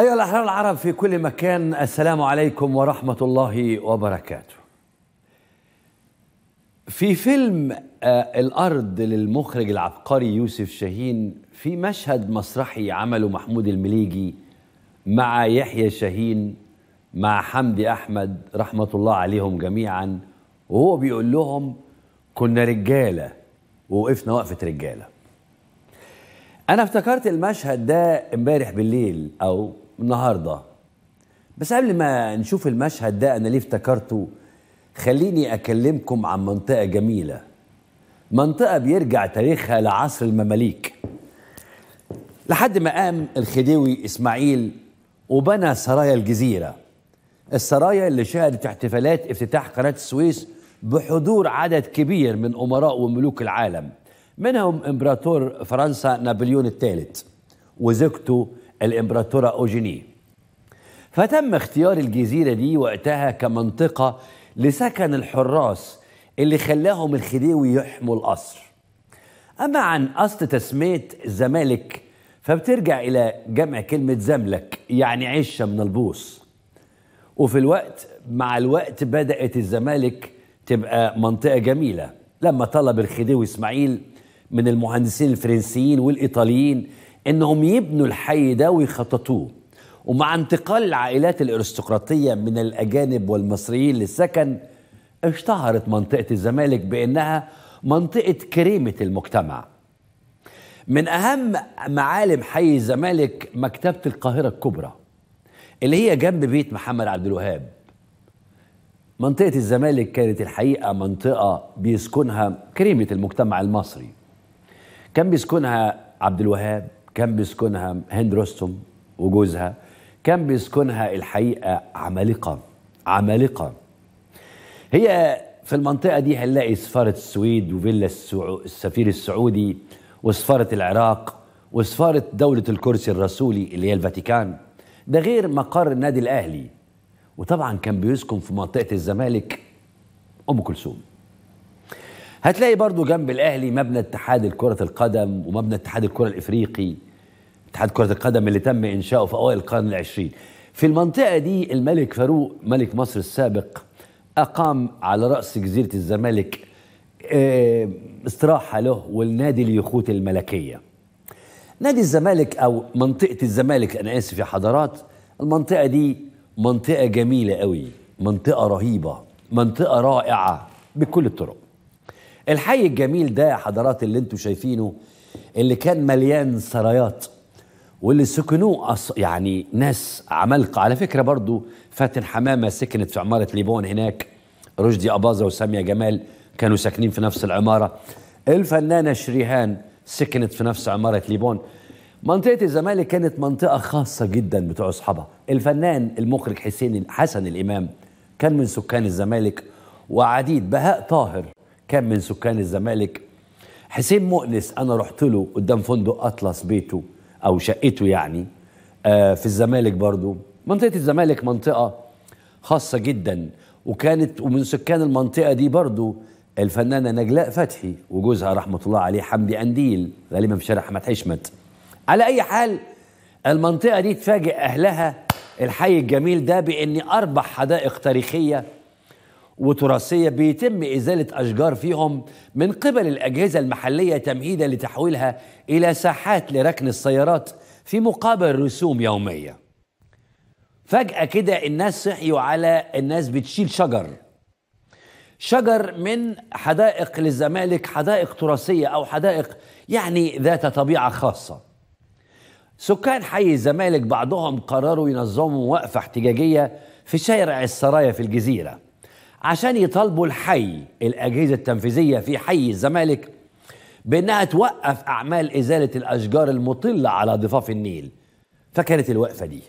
أيها الأحرار العرب في كل مكان السلام عليكم ورحمة الله وبركاته. في فيلم آه الأرض للمخرج العبقري يوسف شاهين في مشهد مسرحي عمله محمود المليجي مع يحيى شاهين مع حمدي أحمد رحمة الله عليهم جميعا وهو بيقول لهم كنا رجالة ووقفنا وقفة رجالة. أنا افتكرت المشهد ده امبارح بالليل أو النهاردة. بس قبل ما نشوف المشهد ده أنا ليه افتكرته؟ خليني أكلمكم عن منطقة جميلة. منطقة بيرجع تاريخها لعصر المماليك. لحد ما قام الخديوي إسماعيل وبنى سرايا الجزيرة. السرايا اللي شهدت احتفالات افتتاح قناة السويس بحضور عدد كبير من أمراء وملوك العالم منهم إمبراطور فرنسا نابليون الثالث وزوجته الإمبراطورة أوجيني. فتم اختيار الجزيرة دي وقتها كمنطقة لسكن الحراس اللي خلاهم الخديوي يحموا القصر. أما عن أصل تسمية زمالك فبترجع إلى جمع كلمة زملك يعني عشة من البوص. وفي الوقت مع الوقت بدأت الزمالك تبقى منطقة جميلة لما طلب الخديوي إسماعيل من المهندسين الفرنسيين والإيطاليين إنهم يبنوا الحي ده ويخططوه. ومع انتقال العائلات الأرستقراطية من الأجانب والمصريين للسكن اشتهرت منطقة الزمالك بأنها منطقة كريمة المجتمع. من أهم معالم حي الزمالك مكتبة القاهرة الكبرى اللي هي جنب بيت محمد عبد الوهاب. منطقة الزمالك كانت الحقيقة منطقة بيسكنها كريمة المجتمع المصري. كان بيسكنها عبد الوهاب كان بيسكنها هند رستم وجوزها كان بيسكنها الحقيقة عمالقة عمالقة. هي في المنطقة دي هنلاقي سفارة السويد وفيلا. السفير السعودي وسفارة العراق وسفارة دولة الكرسي الرسولي اللي هي الفاتيكان. ده غير مقر النادي الأهلي. وطبعا كان بيسكن في منطقة الزمالك أم كلثوم. هتلاقي برضو جنب الأهلي مبنى اتحاد كرة القدم ومبنى اتحاد الكرة الإفريقي اتحاد كرة القدم اللي تم إنشاؤه في أوائل القرن العشرين. في المنطقة دي الملك فاروق ملك مصر السابق أقام على رأس جزيرة الزمالك استراحة له والنادي اليخوت الملكية. نادي الزمالك أو منطقة الزمالك أنا آسف يا حضرات المنطقة دي منطقة جميلة قوي منطقة رهيبة منطقة رائعة بكل الطرق. الحي الجميل ده يا حضرات اللي أنتوا شايفينه اللي كان مليان سرايات واللي سكنوه أص... يعني ناس عمالقة. على فكرة برضو فاتن حمامة سكنت في عمارة ليبون هناك. رشدي أباظة وسامية جمال كانوا ساكنين في نفس العمارة. الفنانة شريهان سكنت في نفس عمارة ليبون. منطقة الزمالك كانت منطقة خاصة جدا بتوع أصحابها. الفنان المخرج حسين حسن الإمام كان من سكان الزمالك وعديد بهاء طاهر. كان من سكان الزمالك. حسين مؤنس أنا رحت له قدام فندق أطلس بيته أو شقته يعني آه في الزمالك برضو. منطقة الزمالك منطقة خاصة جدا وكانت ومن سكان المنطقة دي برضو الفنانة نجلاء فتحي وجوزها رحمة الله عليه حمدي أنديل غالبا في شارع أحمد حشمت. على أي حال المنطقة دي تفاجئ أهلها الحي الجميل ده بأن أربع حدائق تاريخية وتراثية بيتم إزالة أشجار فيهم من قبل الأجهزة المحلية تمهيدا لتحويلها إلى ساحات لركن السيارات في مقابل رسوم يومية. فجأة كده الناس صحيوا على الناس بتشيل شجر. شجر من حدائق للزمالك حدائق تراثية أو حدائق يعني ذات طبيعة خاصة. سكان حي الزمالك بعضهم قرروا ينظموا وقفة احتجاجية في شارع السرايا في الجزيرة. عشان يطالبوا الحي الأجهزة التنفيذية في حي الزمالك بأنها توقف أعمال إزالة الأشجار المطلة على ضفاف النيل. فكانت الوقفة دي.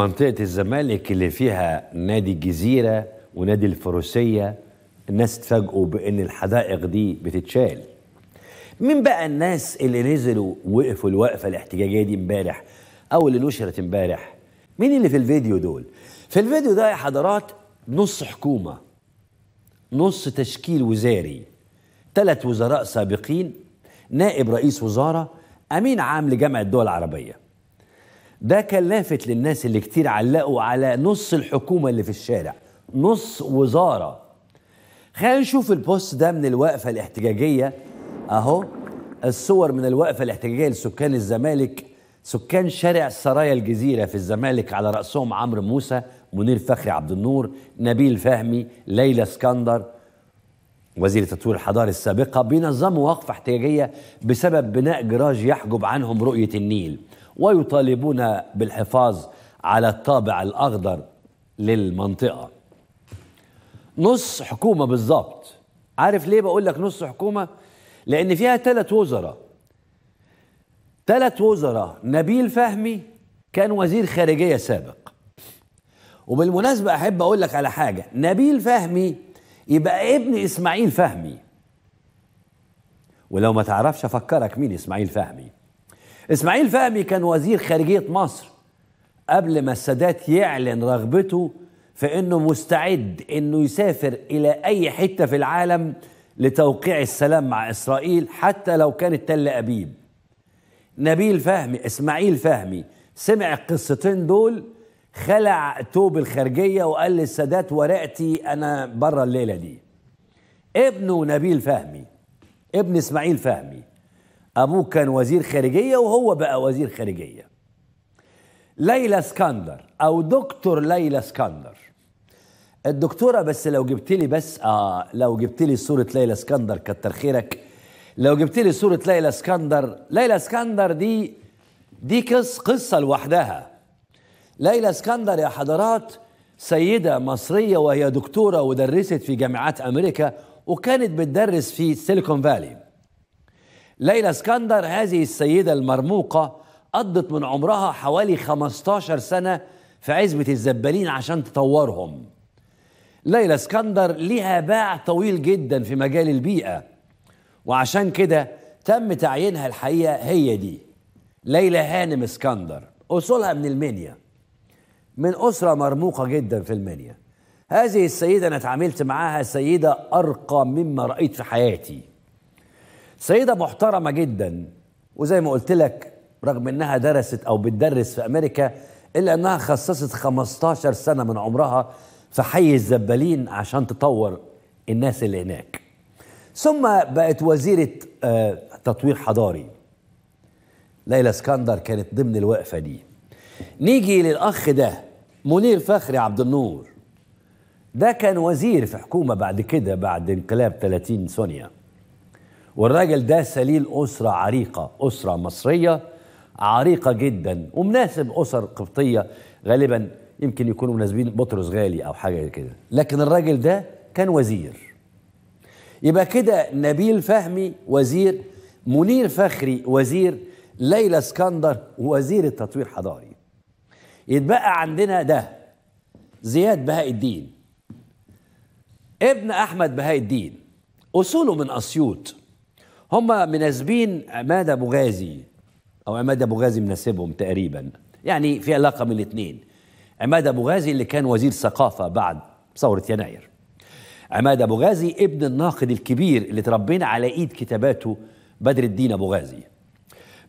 منطقة الزمالك اللي فيها نادي الجزيرة ونادي الفروسية الناس اتفاجئوا بأن الحدائق دي بتتشال. مين بقى الناس اللي نزلوا وقفوا الوقفة الاحتجاجية دي امبارح أو اللي نشرت امبارح؟ مين اللي في الفيديو دول؟ في الفيديو ده يا حضرات نص حكومة نص تشكيل وزاري ثلاث وزراء سابقين نائب رئيس وزارة أمين عام لجامعة الدول العربية. ده كان لافت للناس اللي كتير علقوا على نص الحكومة اللي في الشارع نص وزارة. خلينا نشوف البوست ده من الوقفة الاحتجاجية. أهو الصور من الوقفة الاحتجاجية لسكان الزمالك سكان شارع سرايا الجزيرة في الزمالك على رأسهم عمرو موسى منير فخري عبد النور نبيل فهمي ليلى اسكندر. وزير التطوير الحضاري السابقة بينظموا وقفة احتجاجية بسبب بناء جراج يحجب عنهم رؤية النيل. ويطالبون بالحفاظ على الطابع الأخضر للمنطقة. نص حكومة بالظبط عارف ليه بقول لك نص حكومة؟ لأن فيها ثلاث وزراء. ثلاث وزراء. نبيل فهمي كان وزير خارجية سابق. وبالمناسبة أحب أقول لك على حاجة. نبيل فهمي يبقى ابن إسماعيل فهمي. ولو ما تعرفش أفكرك مين إسماعيل فهمي. إسماعيل فهمي كان وزير خارجية مصر قبل ما السادات يعلن رغبته في إنه مستعد إنه يسافر إلى أي حتة في العالم لتوقيع السلام مع إسرائيل حتى لو كانت تل أبيب. نبيل فهمي إسماعيل فهمي سمع القصتين دول خلع توب الخارجية وقال للسادات ورقتي أنا بره الليلة دي. ابنه نبيل فهمي ابن إسماعيل فهمي أبوه كان وزير خارجية وهو بقى وزير خارجية. ليلى اسكندر أو دكتور ليلى اسكندر. الدكتورة بس لو جبت لي بس آه لو جبت لي صورة ليلى اسكندر كتر خيرك. لو جبت لي صورة ليلى اسكندر ليلى اسكندر دي دي قص قصة لوحدها. ليلى اسكندر يا حضرات سيدة مصرية وهي دكتورة ودرست في جامعات أمريكا وكانت بتدرس في سيليكون فالي. ليلى اسكندر هذه السيدة المرموقة قضت من عمرها حوالي 15 سنة في عزبة الزبالين عشان تطورهم. ليلى اسكندر ليها باع طويل جدا في مجال البيئة وعشان كده تم تعيينها الحقيقة هي دي ليلى هانم اسكندر أصولها من المنيا من أسرة مرموقة جدا في المنيا. هذه السيدة أنا اتعاملت معاها سيدة أرقى مما رأيت في حياتي. سيدة محترمة جدا وزي ما قلت لك رغم إنها درست أو بتدرس في أمريكا إلا إنها خصصت 15 سنة من عمرها في حي الزبالين عشان تطور الناس اللي هناك. ثم بقت وزيرة آه تطوير حضاري. ليلى اسكندر كانت ضمن الوقفة دي. نيجي للأخ ده منير فخري عبد النور. ده كان وزير في حكومة بعد كده بعد انقلاب 30 سونيا والراجل ده سليل أسرة عريقة أسرة مصرية عريقة جدا ومناسب أسر قبطية غالبا يمكن يكونوا مناسبين بطرس غالي أو حاجة كده. لكن الراجل ده كان وزير. يبقى كده نبيل فهمي وزير منير فخري وزير ليلى اسكندر وزير التطوير حضاري. يتبقى عندنا ده زياد بهاء الدين. ابن أحمد بهاء الدين أصوله من أسيوط. هم مناسبين عماد أبو غازي أو عماد أبو غازي مناسبهم تقريبا. يعني في علاقة من الاثنين عماد أبو غازي اللي كان وزير ثقافة بعد ثورة يناير. عماد أبو غازي ابن الناقد الكبير اللي تربينا على إيد كتاباته بدر الدين أبو غازي.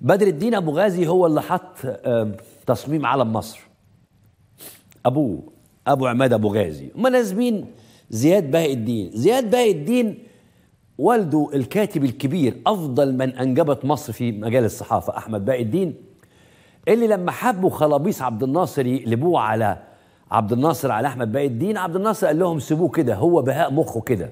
بدر الدين أبو غازي هو اللي حط تصميم علم مصر. أبوه أبو عماد أبو غازي. مناسبين زياد بهاء الدين. زياد بهاء الدين والده الكاتب الكبير أفضل من أنجبت مصر في مجال الصحافة أحمد باقي الدين اللي لما حبوا خلابيص عبد الناصر يقلبوه على عبد الناصر على أحمد باقي الدين عبد الناصر قال لهم سيبوه كده هو بهاء مخه كده.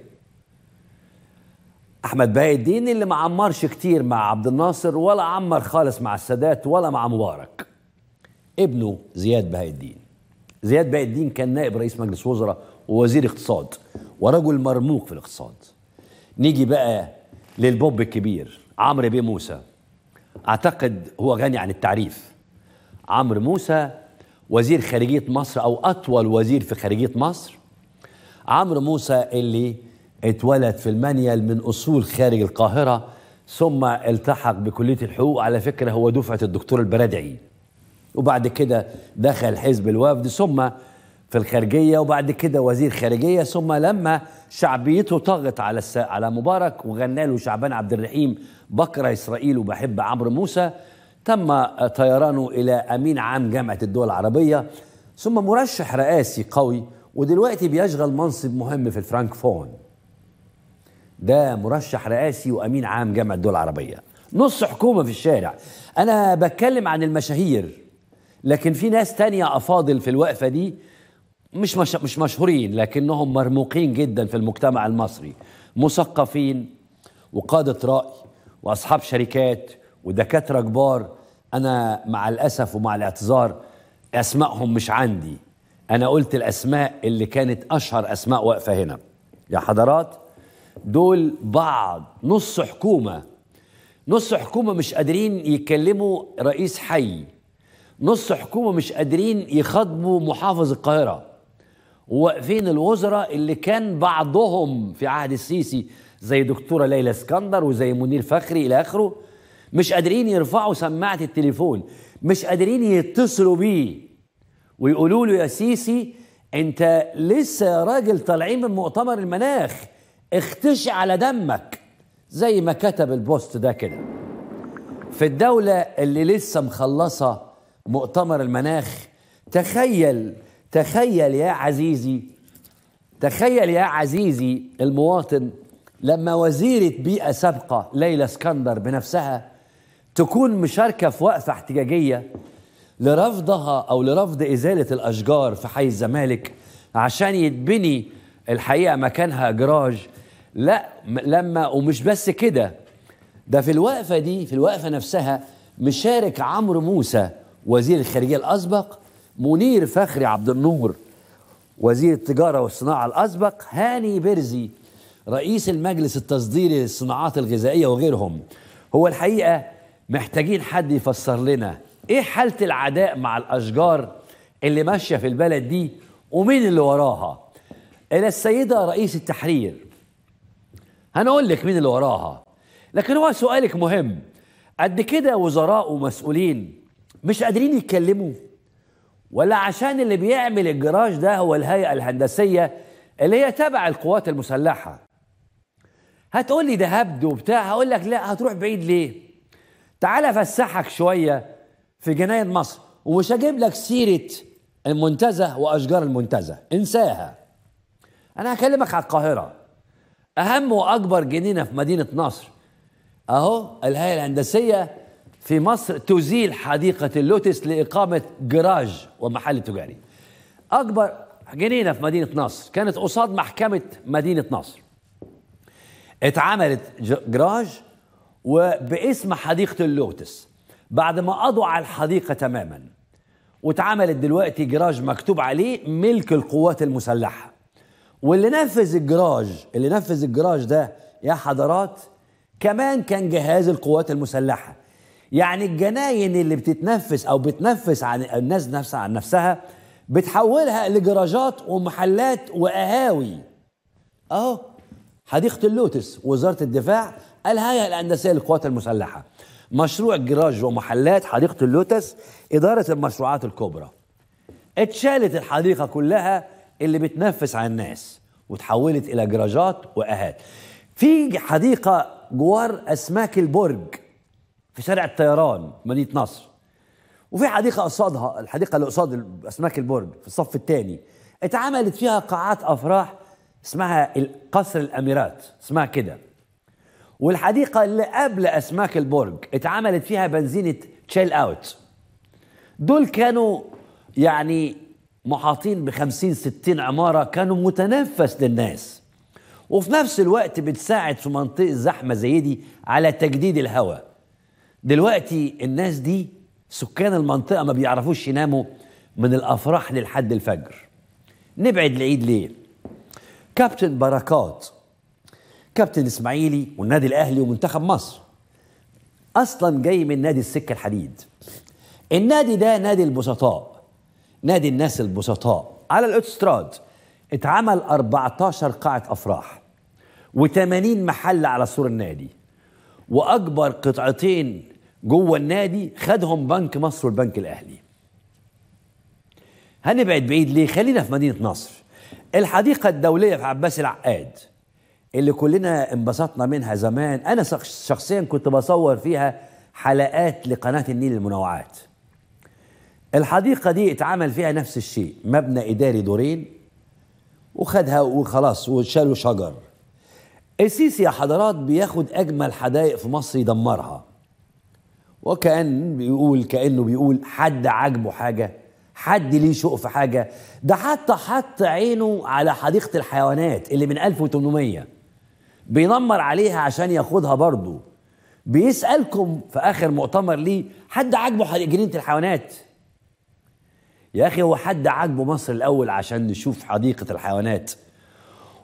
أحمد باقي الدين اللي ما عمرش كتير مع عبد الناصر ولا عمر خالص مع السادات ولا مع مبارك. ابنه زياد بهاء الدين. زياد بهاء الدين كان نائب رئيس مجلس وزراء ووزير اقتصاد ورجل مرموق في الاقتصاد. نيجي بقى للبوب الكبير عمرو بيه موسى. أعتقد هو غني عن التعريف. عمرو موسى وزير خارجية مصر أو أطول وزير في خارجية مصر. عمرو موسى اللي اتولد في المنيل من أصول خارج القاهرة ثم التحق بكلية الحقوق على فكرة هو دفعة الدكتور البرادعي. وبعد كده دخل حزب الوفد ثم في الخارجية وبعد كده وزير خارجية ثم لما شعبيته طغت على الس... على مبارك وغنى له شعبان عبد الرحيم بكره إسرائيل وبحب عمرو موسى تم طيرانه إلى أمين عام جامعة الدول العربية ثم مرشح رئاسي قوي ودلوقتي بيشغل منصب مهم في الفرانكفون. ده مرشح رئاسي وأمين عام جامعة الدول العربية. نص حكومة في الشارع. أنا بتكلم عن المشاهير لكن في ناس تانية أفاضل في الوقفة دي مش مش, مش مشهورين لكنهم مرموقين جدا في المجتمع المصري. مثقفين وقادة رأي وأصحاب شركات ودكاترة كبار. أنا مع الأسف ومع الاعتذار أسمائهم مش عندي. أنا قلت الأسماء اللي كانت أشهر أسماء واقفة هنا. يا حضرات دول بعض نص حكومة. نص حكومة مش قادرين يكلموا رئيس حي. نص حكومة مش قادرين يخاطبوا محافظ القاهرة. وواقفين الوزراء اللي كان بعضهم في عهد السيسي زي دكتورة ليلى اسكندر وزي منير فخري إلى آخره. مش قادرين يرفعوا سماعة التليفون مش قادرين يتصلوا بيه. ويقولوا له يا سيسي أنت لسه يا راجل طالعين من مؤتمر المناخ اختشي على دمك. زي ما كتب البوست ده كده. في الدولة اللي لسه مخلصة مؤتمر المناخ تخيل تخيل يا عزيزي تخيل يا عزيزي المواطن لما وزيرة بيئة سابقة ليلى اسكندر بنفسها تكون مشاركة في وقفة احتجاجية لرفضها أو لرفض إزالة الأشجار في حي الزمالك عشان يتبني الحقيقة مكانها جراج. لا لما ومش بس كده ده في الوقفة دي في الوقفة نفسها مشارك عمرو موسى وزير الخارجية الأسبق منير فخري عبد النور وزير التجارة والصناعة الأسبق هاني برزي رئيس المجلس التصديري للصناعات الغذائية وغيرهم. هو الحقيقة محتاجين حد يفسر لنا إيه حالة العداء مع الأشجار اللي ماشية في البلد دي ومين اللي وراها. إلى السيدة رئيس التحرير. هنقول لك مين اللي وراها. لكن هو سؤالك مهم. قد كده وزراء ومسؤولين مش قادرين يتكلموا. ولا عشان اللي بيعمل الجراج ده هو الهيئة الهندسية اللي هي تبع القوات المسلحة. هتقول لي ده هبد وبتاع هقول لك لا هتروح بعيد ليه؟ تعال أفسحك شوية في جناين مصر ومش هجيب لك سيرة المنتزه وأشجار المنتزه. انساها. أنا هكلمك على القاهرة. أهم وأكبر جنينة في مدينة نصر. أهو الهيئة الهندسية في مصر تزيل حديقة اللوتس لإقامة جراج ومحل تجاري. أكبر جنينة في مدينة نصر كانت قصاد محكمة مدينة نصر. اتعملت جراج وباسم حديقة اللوتس. بعد ما قضوا على الحديقة تماما واتعملت دلوقتي جراج مكتوب عليه ملك القوات المسلحة. واللي نفذ الجراج اللي نفذ الجراج ده يا حضرات كمان كان جهاز القوات المسلحة. يعني الجناين اللي بتتنفس أو بتنفس عن الناس نفسها عن نفسها بتحولها لجراجات ومحلات وقهاوي. أهو حديقة اللوتس وزارة الدفاع الهيئة الهندسية للقوات المسلحة. مشروع جراج ومحلات حديقة اللوتس إدارة المشروعات الكبرى. اتشالت الحديقة كلها اللي بتنفس على الناس وتحولت إلى جراجات وقهاوي. في حديقة جوار أسماك البرج. في شارع الطيران مدينة نصر. وفي حديقة قصادها الحديقة اللي قصاد أسماك البرج في الصف الثاني اتعملت فيها قاعات أفراح اسمها قصر الأميرات اسمها كده. والحديقة اللي قبل أسماك البرج اتعملت فيها بنزينة تشيل أوت دول كانوا يعني محاطين بخمسين ستين عمارة كانوا متنفس للناس. وفي نفس الوقت بتساعد في منطقة زحمة زي دي على تجديد الهواء. دلوقتي الناس دي سكان المنطقة ما بيعرفوش يناموا من الأفراح للحد الفجر. نبعد العيد ليه؟ كابتن بركات كابتن إسماعيلي والنادي الأهلي ومنتخب مصر أصلا جاي من نادي السكة الحديد. النادي ده نادي البسطاء نادي الناس البسطاء. على الاوتستراد اتعمل 14 قاعة أفراح و80 محل على سور النادي. وأكبر قطعتين جوه النادي خدهم بنك مصر والبنك الأهلي. هنبعد بعيد ليه؟ خلينا في مدينة نصر. الحديقة الدولية في عباس العقاد اللي كلنا انبسطنا منها زمان. أنا شخصيا كنت بصور فيها حلقات لقناة النيل المنوعات. الحديقة دي اتعمل فيها نفس الشيء مبنى إداري دورين وخدها وخلاص وشالوا شجر. السيسي يا حضرات بياخد أجمل حدائق في مصر يدمرها. وكأن بيقول كأنه بيقول حد عاجبه حاجة حد ليه شوق في حاجة. ده حتى حط عينه على حديقة الحيوانات اللي من 1800 بينمر عليها عشان ياخدها برضه. بيسألكم في آخر مؤتمر ليه حد عاجبه جنينة الحيوانات؟ يا أخي هو حد عاجبه مصر الأول عشان نشوف حديقة الحيوانات.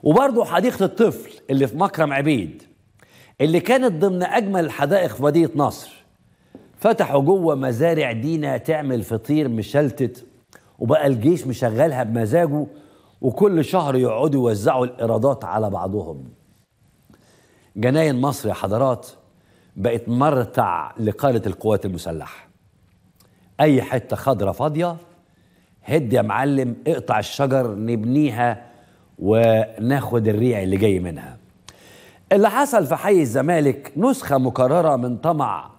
وبرضه حديقة الطفل اللي في مكرم عبيد اللي كانت ضمن أجمل الحدائق في مدينة نصر. فتحوا جوه مزارع دينا تعمل فطير مشلتت وبقى الجيش مشغلها بمزاجه وكل شهر يقعدوا يوزعوا الإيرادات على بعضهم. جناين مصر يا حضرات بقت مرتع لقادة القوات المسلحة. أي حتة خضرة فاضية هد يا معلم اقطع الشجر نبنيها وناخد الريع اللي جاي منها. اللي حصل في حي الزمالك نسخة مكررة من طمع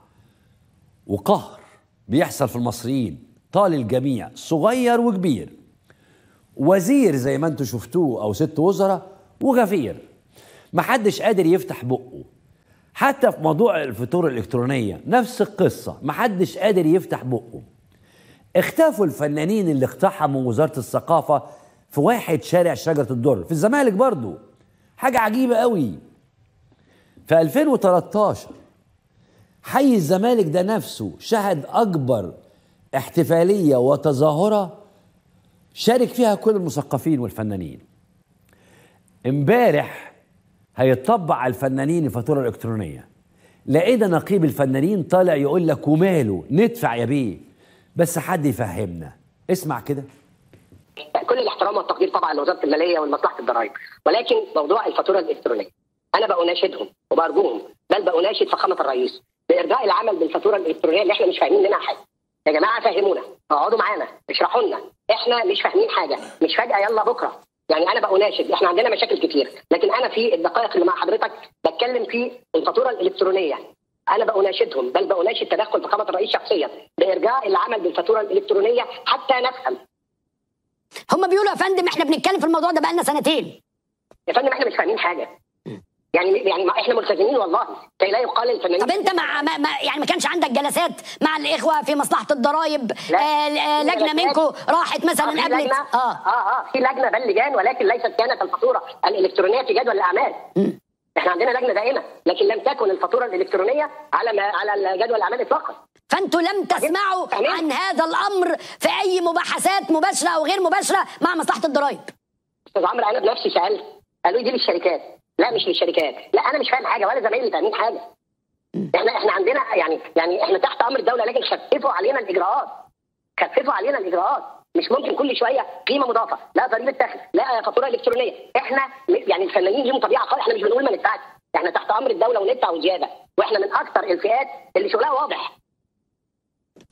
وقهر بيحصل في المصريين طال الجميع صغير وكبير. وزير زي ما أنتم شفتوه أو ست وزراء وغفير. محدش قادر يفتح بقه. حتى في موضوع الفطور الإلكترونية نفس القصة محدش قادر يفتح بقه. اختفوا الفنانين اللي اقتحموا وزارة الثقافة في واحد شارع شجرة الدر في الزمالك برضو. حاجة عجيبة قوي. في 2013 حي الزمالك ده نفسه شهد أكبر احتفالية وتظاهرة شارك فيها كل المثقفين والفنانين. امبارح هيطبق على الفنانين الفاتورة الإلكترونية. لقينا نقيب الفنانين طالع يقول لك وماله ندفع يا بيه. بس حد يفهمنا. اسمع كده. كل الاحترام والتقدير طبعا لوزارة المالية ومصلحه الضرائب. ولكن موضوع الفاتورة الإلكترونية أنا بأناشدهم وبرجوهم بل بأناشد فخامة الرئيس بإرجاء العمل بالفاتورة الإلكترونية اللي إحنا مش فاهمين منها حاجة. يا جماعة فهمونا اقعدوا معانا اشرحوا لنا. إحنا مش فاهمين حاجة مش فجأة يلا بكرة. يعني أنا بأناشد إحنا عندنا مشاكل كتير. لكن أنا في الدقائق اللي مع حضرتك بتكلم في الفاتورة الإلكترونية. أنا بأناشدهم بل بأناشد تدخل فخامة الرئيس شخصيا بإرجاء العمل بالفاتورة الإلكترونية حتى نفهم. هم بيقولوا يا فندم إحنا بنتكلم في الموضوع ده بقالنا سنتين. يا فندم إحنا مش فاهمين حاجة. يعني يعني ما إحنا ملتزمين والله. كي لا يقال الفنانين طب انت مع ما ما يعني ما كانش عندك جلسات مع الإخوة في مصلحة الضرائب لا. آه لجنة منكم راحت مثلا قبلت؟ لجنة. آه. آه آه في لجنة بل لجان ولكن ليست كانت الفاتورة الإلكترونية في جدول الأعمال. إحنا عندنا لجنة دائمة لكن لم تكن الفاتورة الإلكترونية على ما على جدول الأعمال اطلاقا. فأنتوا لم تسمعوا؟ عن هذا الأمر في أي مباحثات مباشرة أو غير مباشرة مع مصلحة الضرائب. أستاذ عمرو أنا بنفسي سالت قالوا لي دي للشركات لا مش للشركات لا أنا مش فاهم حاجة ولا زمايلي فاهمين حاجة. إحنا إحنا عندنا يعني يعني إحنا تحت أمر الدولة لكن خففوا علينا الإجراءات. خففوا علينا الإجراءات. مش ممكن كل شوية قيمة مضافة لا ضريبة دخل لا فاتورة إلكترونية. إحنا يعني الفنانين ليهم طبيعة خالص إحنا مش بنقول ما ندفعش. إحنا تحت أمر الدولة وندفع وزيادة. وإحنا من أكثر الفئات اللي شغلها واضح.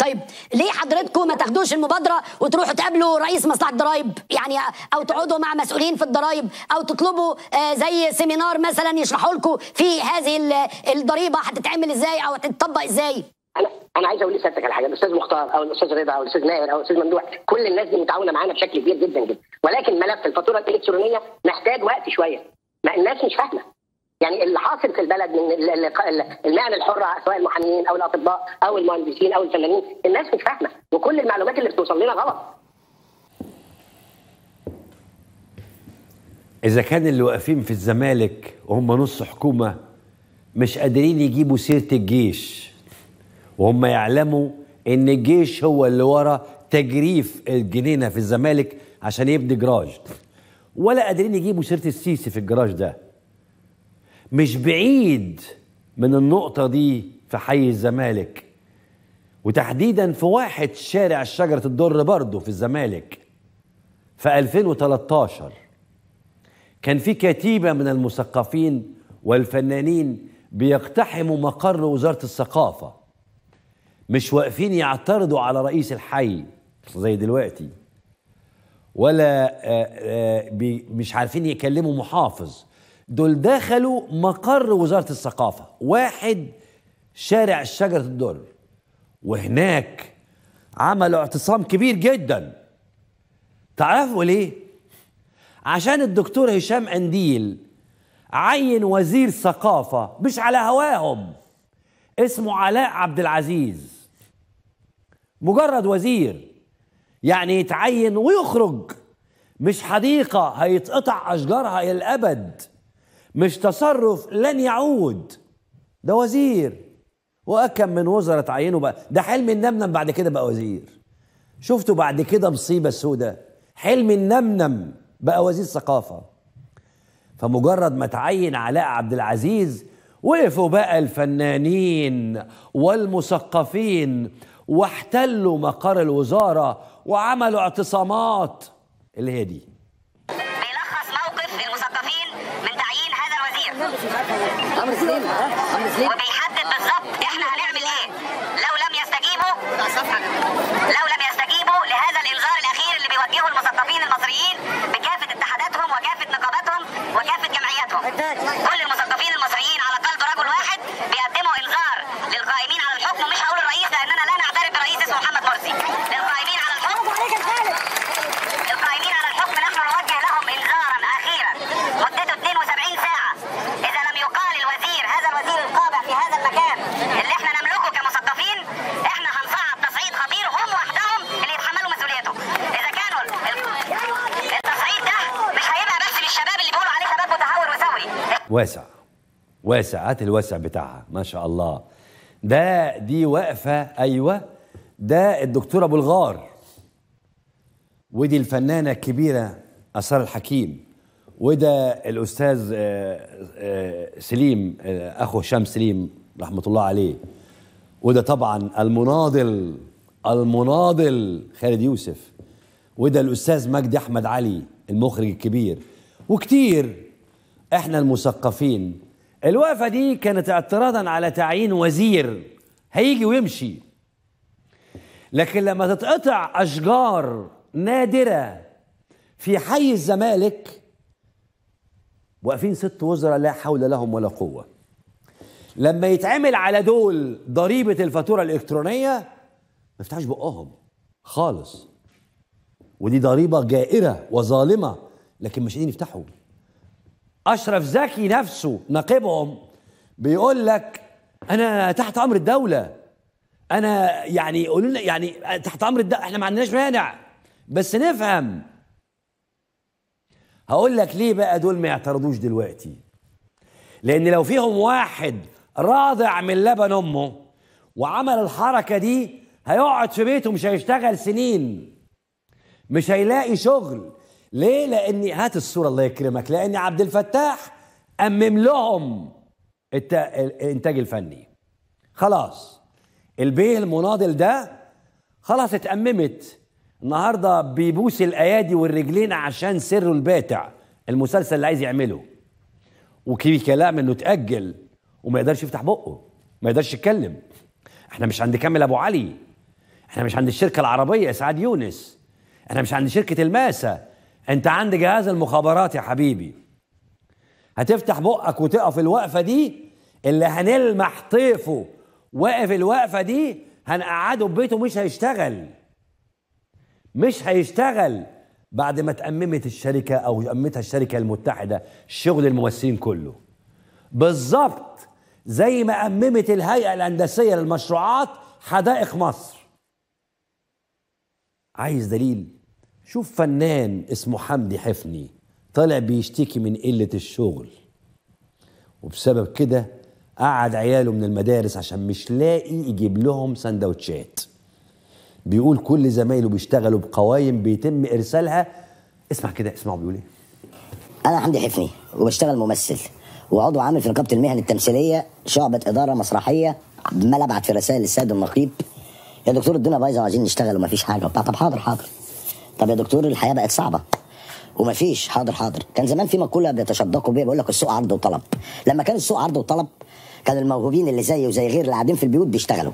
طيب ليه حضرتكم ما تاخدوش المبادرة وتروحوا تقابلوا رئيس مصلحة الضرائب يعني أو تقعدوا مع مسؤولين في الضرائب أو تطلبوا آه، زي سيمينار مثلا يشرحوا لكم في هذه ال- الضريبة هتتعمل إزاي أو هتطبق إزاي؟ أنا أنا عايز أقول لسيادتك على حاجة الأستاذ مختار أو الأستاذ رضا أو الأستاذ ماهر أو الأستاذ ممدوح كل الناس دي متعاونة معانا بشكل كبير جدا جدا ولكن ملف الفاتورة الإلكترونية محتاج وقت شوية ما الناس مش فاهمة. يعني اللي حاصل في البلد من ال- ال- ال- المهن الحرة سواء المحامين أو الأطباء أو المهندسين أو الفنانين الناس مش فاهمة. وكل المعلومات اللي بتوصل لنا غلط. إذا كان اللي واقفين في الزمالك وهم نص حكومة مش قادرين يجيبوا سيرة الجيش وهم يعلموا إن الجيش هو اللي ورا تجريف الجنينة في الزمالك عشان يبني جراج ولا قادرين يجيبوا سيرة السيسي في الجراج ده. مش بعيد من النقطة دي في حي الزمالك. وتحديدا في واحد شارع شجرة الدر برضه في الزمالك في 2013 كان في كتيبة من المثقفين والفنانين بيقتحموا مقر وزارة الثقافة. مش واقفين يعترضوا على رئيس الحي زي دلوقتي. ولا آه، آه، مش عارفين يكلموا محافظ. دول دخلوا مقر وزارة الثقافة. واحد شارع شجرة الدر. وهناك عملوا اعتصام كبير جدا. تعرفوا ليه؟ عشان الدكتور هشام أنديل عين وزير ثقافة مش على هواهم. اسمه علاء عبد العزيز. مجرد وزير. يعني يتعين ويخرج. مش حديقة هيتقطع أشجارها إلى الأبد. مش تصرف لن يعود. ده وزير. وأكم من وزراء تعينوا بقى. ده حلم النمنم بعد كده بقى وزير. شفتوا بعد كده مصيبة سودة. حلم النمنم بقى وزير ثقافة. فمجرد ما تعين علاء عبد العزيز وقفوا بقى الفنانين والمثقفين واحتلوا مقر الوزارة وعملوا اعتصامات. اللي هي دي بيلخص موقف المثقفين من تعيين هذا الوزير عمرو سليم عمرو سليم. وبيحدد بالظبط إحنا هنعمل إيه؟ لو لم يستجيبوا لو لم يستجيبوا لهذا الانذار الأخير اللي بيوجهه المثقفين المصريين بكافة اتحاداتهم وكافة نقاباتهم وكافة جمعياتهم. كل المثقفين المصريين على قلب رجل واحد بيقدموا انذار للقائمين على الحكم مش هقول الرئيس لاننا لا نعترف برئيس اسمه محمد مرسي للقائمين على الحكم القائمين على الحكم نحن نوجه لهم انذارا أخيرا مدته 72 ساعه اذا لم يقال الوزير هذا الوزير القابع في هذا المكان اللي إحنا نملكه كمثقفين إحنا هنصعد تصعيد خطير هم وحدهم اللي يتحملوا مسؤوليته اذا كانوا ال- ال- التصعيد ده مش هيبقى بس للشباب اللي بيقولوا عليه شباب متهور وثوري واسع. واسع هات الواسع بتاعها ما شاء الله. ده دي واقفة أيوة. ده الدكتور أبو الغار. ودي الفنانة الكبيرة أسرار الحكيم. وده الأستاذ آه، آه، سليم آه، أخو هشام سليم رحمة الله عليه. وده طبعا المناضل المناضل خالد يوسف. وده الأستاذ مجدي أحمد علي المخرج الكبير. وكتير إحنا المثقفين. الوقفة دي كانت اعتراضا على تعيين وزير. هيجي ويمشي. لكن لما تتقطع أشجار نادرة في حي الزمالك واقفين ست وزراء لا حول لهم ولا قوة. لما يتعمل على دول ضريبة الفاتورة الإلكترونية ما يفتحوش بقهم. خالص. ودي ضريبة جائرة وظالمة لكن مش قادرين يفتحوا. أشرف زكي نفسه ناقبهم بيقول لك أنا تحت أمر الدولة. أنا يعني يقولوا لنا يعني تحت أمر الدولة إحنا ما عندناش مانع. بس نفهم. هقول لك ليه بقى دول ما يعترضوش دلوقتي. لأن لو فيهم واحد راضع من لبن أمه وعمل الحركة دي هيقعد في بيته مش هيشتغل سنين. مش هيلاقي شغل. ليه؟ لأني هات الصورة الله يكرمك. لأن عبد الفتاح أمم لهم الإنتاج الفني. خلاص. البيه المناضل ده خلاص اتأممت. النهارده بيبوس الأيادي والرجلين عشان سره الباتع المسلسل اللي عايز يعمله. وكي كلام إنه اتأجل وما يقدرش يفتح بقه ما يقدرش يتكلم. إحنا مش عند كامل أبو علي. إحنا مش عند الشركة العربية اسعاد يونس. إحنا مش عند شركة الماسه انت عند جهاز المخابرات يا حبيبي. هتفتح بقك وتقف الوقفة دي اللي هنلمح طيفه واقف الوقفة دي هنقعده في بيته مش هيشتغل. مش هيشتغل بعد ما تأممت الشركة أو أمتها الشركة المتحدة شغل الممثلين كله. بالظبط زي ما أممت الهيئة الهندسية للمشروعات حدائق مصر. عايز دليل؟ شوف فنان اسمه حمدي حفني طالع بيشتكي من قلة الشغل. وبسبب كده قعد عياله من المدارس عشان مش لاقي يجيب لهم سندوتشات. بيقول كل زمايله بيشتغلوا بقوايم بيتم إرسالها. اسمع كده اسمعوا بيقول إيه؟ أنا حمدي حفني وبشتغل ممثل. وعضو عامل في نقابه المهن التمثيلية شعبة إدارة مسرحية عمال ابعت في رسائل للسيد النقيب. يا دكتور الدنيا بايظة وعايزين نشتغل ومفيش حاجة. وبتاع طب حاضر حاضر. طب يا دكتور الحياة بقت صعبة. ومفيش. حاضر حاضر. كان زمان في مقولة بيتشدقوا بيها بيقول لك السوق عرض وطلب. لما كان السوق عرض وطلب كان الموهوبين اللي زيي وزي غير اللي قاعدين في البيوت بيشتغلوا.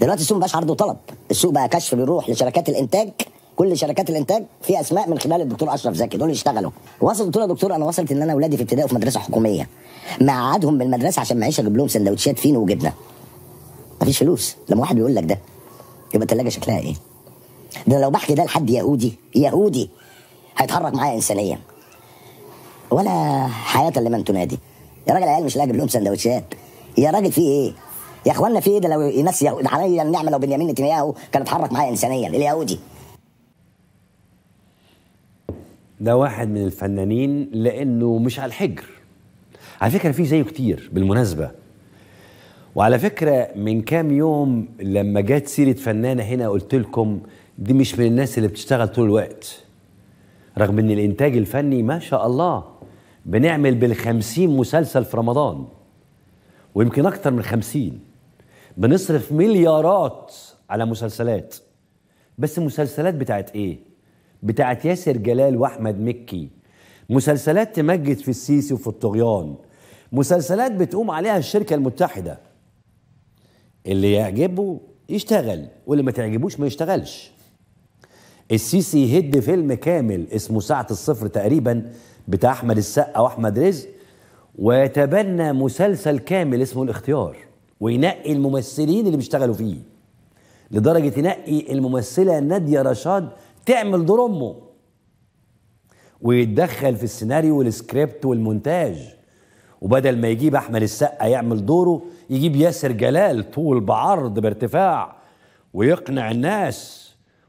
دلوقتي السوق مبقاش عرض وطلب. السوق بقى كشف بيروح لشركات الإنتاج. كل شركات الإنتاج في أسماء من خلال الدكتور أشرف زكي دول يشتغلوا. وصل قلت له يا دكتور أنا وصلت إن أنا اولادي في ابتدائي وفي مدرسة حكومية. مقعدهم بالمدرسة عشان معيش أجيب لهم سندوتشات فينو وجبنة. مفيش فلوس. لما واحد بيقول لك ده يبقى الثلاجه شكلها إيه؟ ده لو بحكي ده لحد يهودي يهودي هيتحرك معايا انسانيا. ولا حياة لمن تنادي. يا راجل العيال مش لاقي لهم سندوتشات. يا راجل في إيه؟ يا اخوانا في إيه ده لو ناس يهود عليا النعمه لو بنيامين نتنياهو كان اتحرك معايا انسانيا اليهودي. ده واحد من الفنانين لأنه مش على الحجر. على فكرة في زيه كتير بالمناسبة. وعلى فكرة من كام يوم لما جت سيرة فنانة هنا قلت لكم دي مش من الناس اللي بتشتغل طول الوقت. رغم إن الإنتاج الفني ما شاء الله بنعمل بالخمسين مسلسل في رمضان ويمكن أكتر من خمسين. بنصرف مليارات على مسلسلات. بس مسلسلات بتاعت إيه؟ بتاعت ياسر جلال وأحمد مكي. مسلسلات تمجد في السيسي وفي الطغيان. مسلسلات بتقوم عليها الشركة المتحدة. اللي يعجبه يشتغل واللي ما تعجبوش ما يشتغلش. السيسي يهد فيلم كامل اسمه ساعة الصفر تقريبا بتاع أحمد السقا وأحمد رزق ويتبنى مسلسل كامل اسمه الإختيار وينقي الممثلين اللي بيشتغلوا فيه لدرجة ينقي الممثلة نادية رشاد تعمل دور أمه ويتدخل في السيناريو والسكريبت والمونتاج وبدل ما يجيب أحمد السقا يعمل دوره يجيب ياسر جلال طول بعرض بارتفاع ويقنع الناس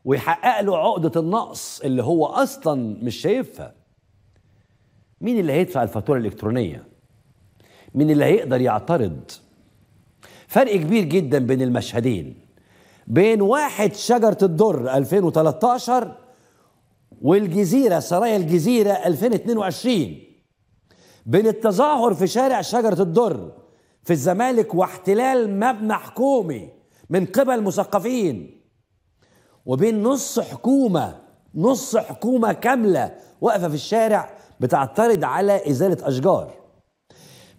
ويحقق له عقدة النقص اللي هو أصلا مش شايفها. مين اللي هيدفع الفاتورة الإلكترونية؟ مين اللي هيقدر يعترض؟ فرق كبير جدا بين المشهدين. بين واحد شجرة الدر 2013 والجزيرة سرايا الجزيرة 2022 بين التظاهر في شارع شجرة الدر في الزمالك واحتلال مبنى حكومي من قبل مثقفين. وبين نص حكومة نص حكومة كاملة واقفة في الشارع بتعترض على إزالة أشجار.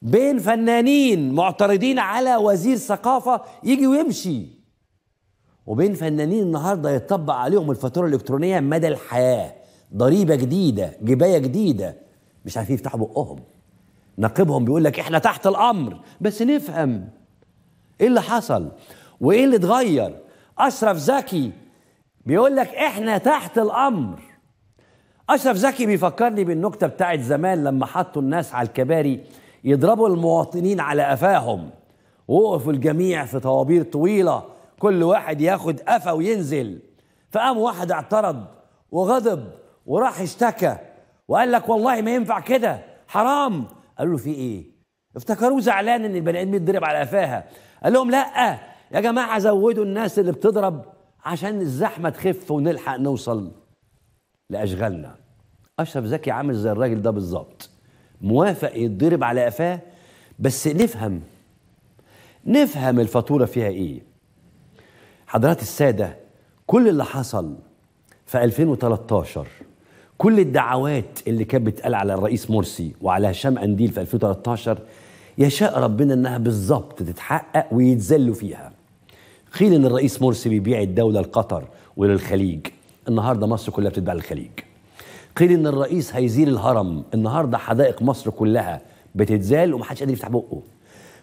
بين فنانين معترضين على وزير ثقافة يجي ويمشي. وبين فنانين النهارده يطبق عليهم الفاتورة الإلكترونية مدى الحياة. ضريبة جديدة جباية جديدة. مش عارفين يفتحوا بقهم. نقيبهم بيقول لك إحنا تحت الأمر. بس نفهم إيه اللي حصل؟ وإيه اللي اتغير؟ أشرف زكي بيقول لك إحنا تحت الأمر. أشرف زكي بيفكرني بالنكتة بتاعت زمان لما حطوا الناس على الكباري يضربوا المواطنين على قفاهم. ووقفوا الجميع في طوابير طويلة كل واحد ياخد قفا وينزل. فقام واحد اعترض وغضب وراح اشتكى. وقال لك والله ما ينفع كده حرام. قالوا له في إيه؟ افتكروه زعلان إن البني آدم يتضرب على قفاها. قال لهم لأ يا جماعة زودوا الناس اللي بتضرب عشان الزحمة تخف ونلحق نوصل لأشغالنا. أشرف زكي عامل زي الراجل ده بالظبط. موافق يتضرب على قفاه بس نفهم نفهم الفاتورة فيها إيه. حضرات السادة كل اللي حصل في 2013 كل الدعوات اللي كانت بتقال على الرئيس مرسي وعلى هشام قنديل في 2013 يشاء ربنا إنها بالظبط تتحقق ويتذلوا فيها. قيل إن الرئيس مرسي بيبيع الدولة لقطر وللخليج. النهارده مصر كلها بتتباع للخليج. قيل إن الرئيس هيزيل الهرم. النهارده حدائق مصر كلها بتتزال ومحدش قادر يفتح بقه.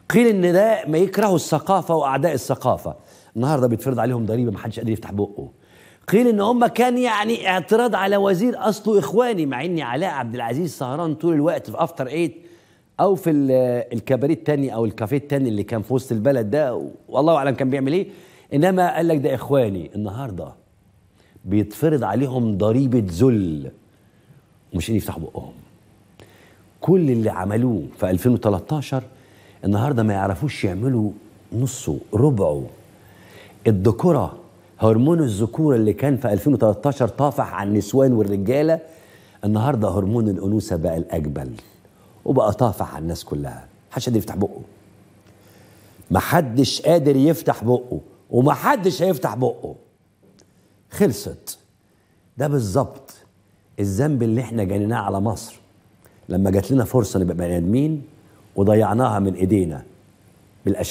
قيل إن ده ما يكرهوا الثقافة وأعداء الثقافة. النهارده بيتفرض عليهم ضريبة محدش قادر يفتح بقه. قيل إن هم كان يعني اعتراض على وزير أصله إخواني مع ان علاء عبد العزيز سهران طول الوقت في أفتر إيت أو في الكباريه التاني أو الكافيه التاني اللي كان في وسط البلد ده والله أعلم كان بيعمل إيه. إنما قال لك ده إخواني النهارده بيتفرض عليهم ضريبة ذل ومش يفتحوا بقهم. كل اللي عملوه في 2013 النهارده ما يعرفوش يعملوا نصه ربعه. الذكورة هرمون الذكورة اللي كان في 2013 طافح على النسوان والرجالة النهارده هرمون الأنوثة بقى الاجبل وبقى طافح على الناس كلها. محدش قادر يفتح بقه. محدش قادر يفتح بقه. ومحدش هيفتح بقه. خلصت. ده بالظبط الذنب اللي إحنا جنيناه على مصر. لما جات لنا فرصة نبقى بني آدمين وضيعناها من إيدينا بالأشكال